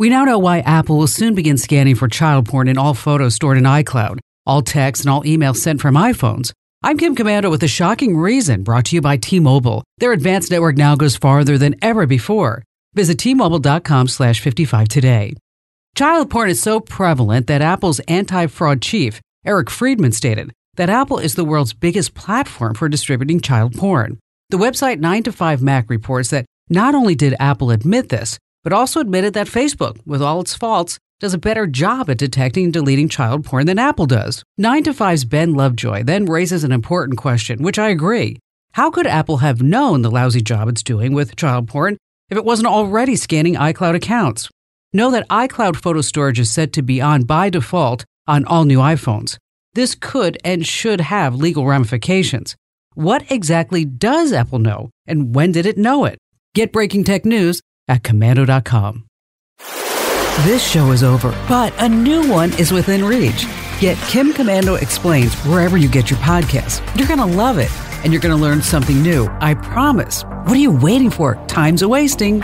We now know why Apple will soon begin scanning for child porn in all photos stored in iCloud, all texts, and all emails sent from iPhones. I'm Kim Komando with a shocking reason brought to you by T-Mobile. Their advanced network now goes farther than ever before. Visit T-Mobile.com slash 55 today. Child porn is so prevalent that Apple's anti-fraud chief, Eric Friedman, stated that Apple is the world's biggest platform for distributing child porn. The website 9 to 5 Mac reports that not only did Apple admit this, but also admitted that Facebook, with all its faults, does a better job at detecting and deleting child porn than Apple does. 9 to 5's Ben Lovejoy then raises an important question, which I agree. How could Apple have known the lousy job it's doing with child porn if it wasn't already scanning iCloud accounts? Know that iCloud photo storage is set to be on by default on all new iPhones. This could and should have legal ramifications. What exactly does Apple know, and when did it know it? Get breaking tech news at komando.com. This show is over, but a new one is within reach. Get Kim Komando Explains wherever you get your podcasts. You're going to love it, and you're going to learn something new. I promise. What are you waiting for? Time's a wasting.